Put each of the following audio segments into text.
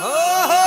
हो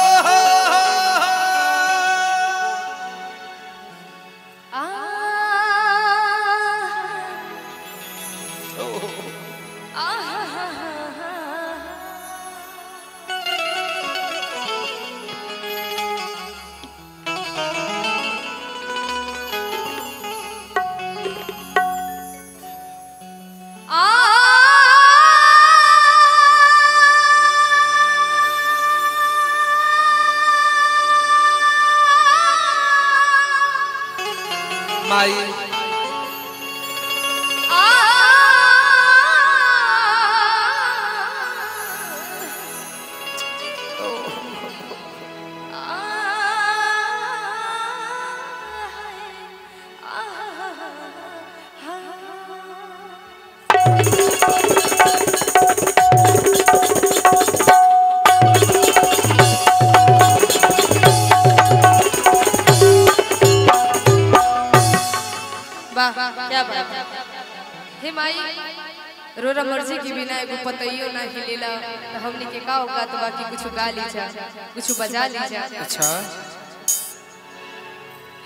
क्या बात हे माई रोरा मर्ज़ी के बिना एगो पतइयो ना हिलेला तो हमनी के का होगा तो बाकी कुछ गा ली जा कुछ बजा ली जा। अच्छा।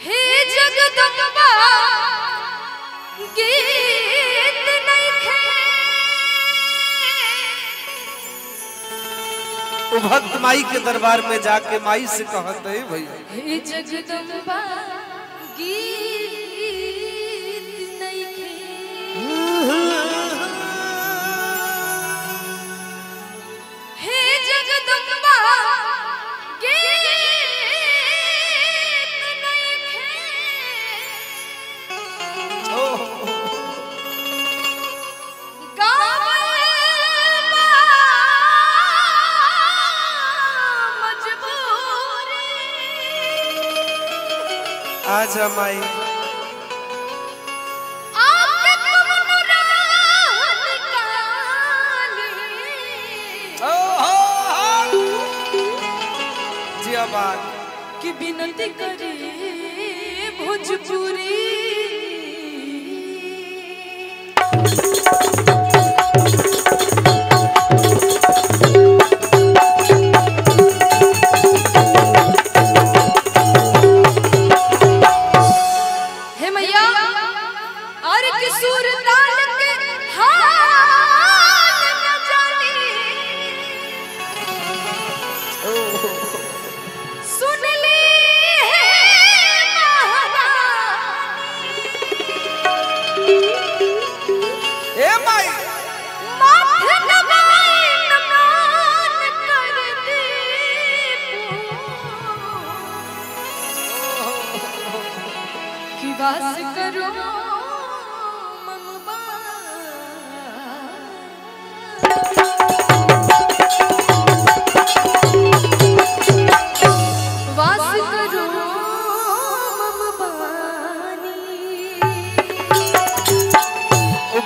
हे जगदम्बा गीत नइखे वो भक्त माई के दरबार में जाके माई से कहते है भैया। हे जगदम्बा गीत मजबूरी आजा माई आपके तुम राह निकाली ओ हो जी आबाद कि विनती करे भोजपुरी।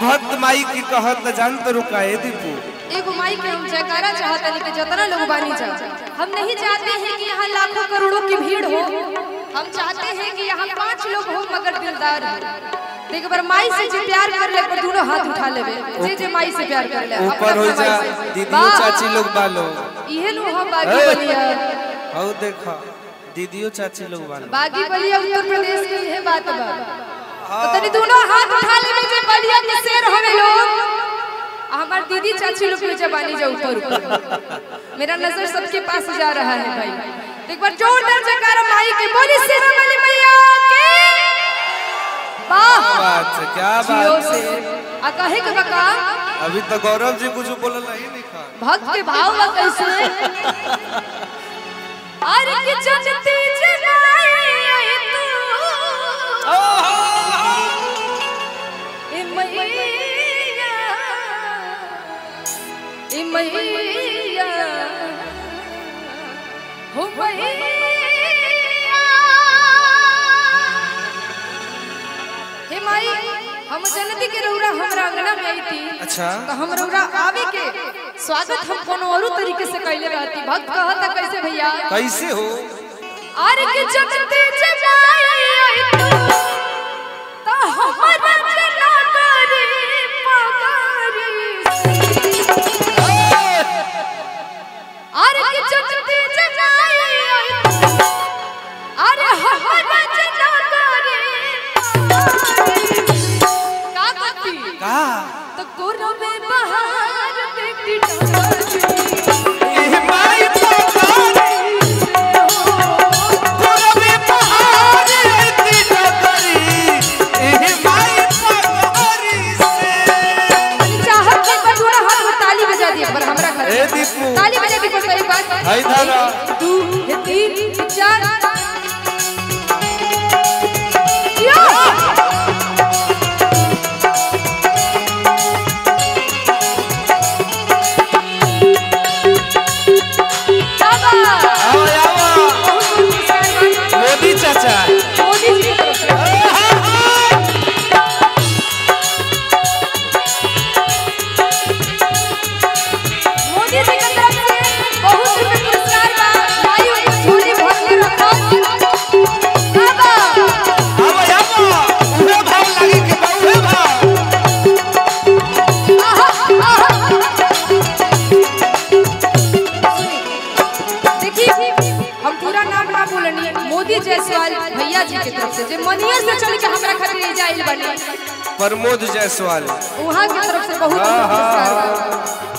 भक्त माई की कहत जानत रुकाए दीपू। एगो माई के हम जयकारा चाहतनी कि जितना लोग बानी जा। हम नहीं चाहते हैं कि यहाँ लाखों करोड़ों की भीड़ हो। हम चाहते हैं कि यहाँ पाँच लोग हो मगर दिलदार। हो देख बार माई से जो प्यार कर ले पर दोनों हाथ उठा लेबे जे जे माई से प्यार कर ले। ऊपर हो जा दीदियो चाची लोग बालो। इहे लो हम बागी बलिया। हौ देखा दीदियो चाची लोग बालो। बागी बलिया उत्तर प्रदेश के यह बात बा। तो तनी दोनों हाथ उठा लेबे जे बलिया के शेर हमें लोग हमार दीदी चाची लोग के जबानी जा ऊपर ऊपर मेरा नज़र सबके पास जा रहा है भाई। तो एक बार जोरदार जयकारा माई के बोली शेरा वाली मैया के वाह बात है क्या बात से। आ कहे के बका? अभी तो गौरव जी कुछ बोलल नहीं लिखा भक्त के भाव बा कैसे? अरे के जनती मैया। हो हे माई हम जनती के रौरा हमरा अंगना में आई थी अच्छा। तो हम रौरा आवे के स्वागत हम कोनो औरो तरीके से कैले रहती। भक्त कहता कैसे भैया? कैसे हो? आर के जनती जगाई भैया जी के तरफ़ से जे मनियर से चल के हमरा घर ले जाइल बने। प्रमोद जायसवाल। वहाँ के तरफ़ से बहुत हाँ, हाँ।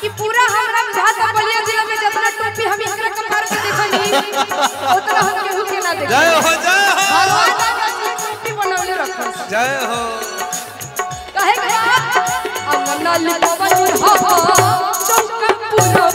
कि पूरा हम हमरा विधाता बलिया जिला में जितना टोपी हम इनकरा कंपार के देखनी। उतना हम केहू के ना देखनी। जय हो जय हो। भगवान का टोपी बनावले रखल जय हो। कहे कहे अंगना लिपवन हो चौकम पूरा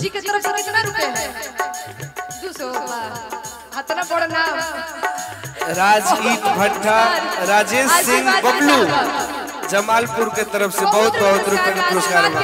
जी के तरफ़ से कितना रुपए है दो सौ इतना बड़ा नाम राजईट भट्टा राजेश सिंह बबलू जमालपुर के तरफ़ से बहुत बहुत रुपए का पुरस्कार हुआ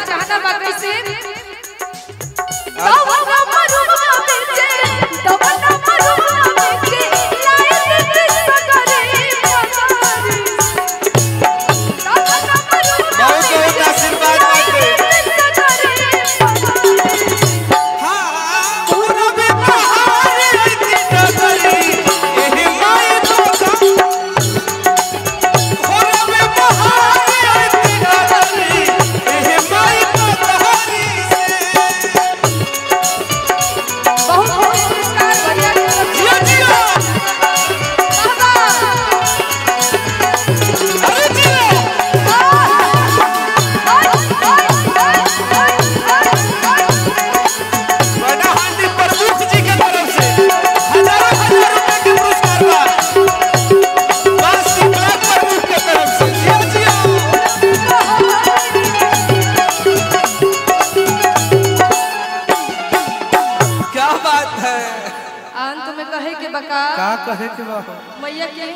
कहे के बका? का कहे के बा मैया के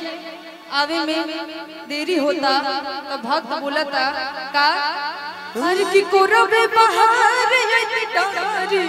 आवे में देरी होता तो भक्त बोलता का? हर की कोरबे बहार ये डारी।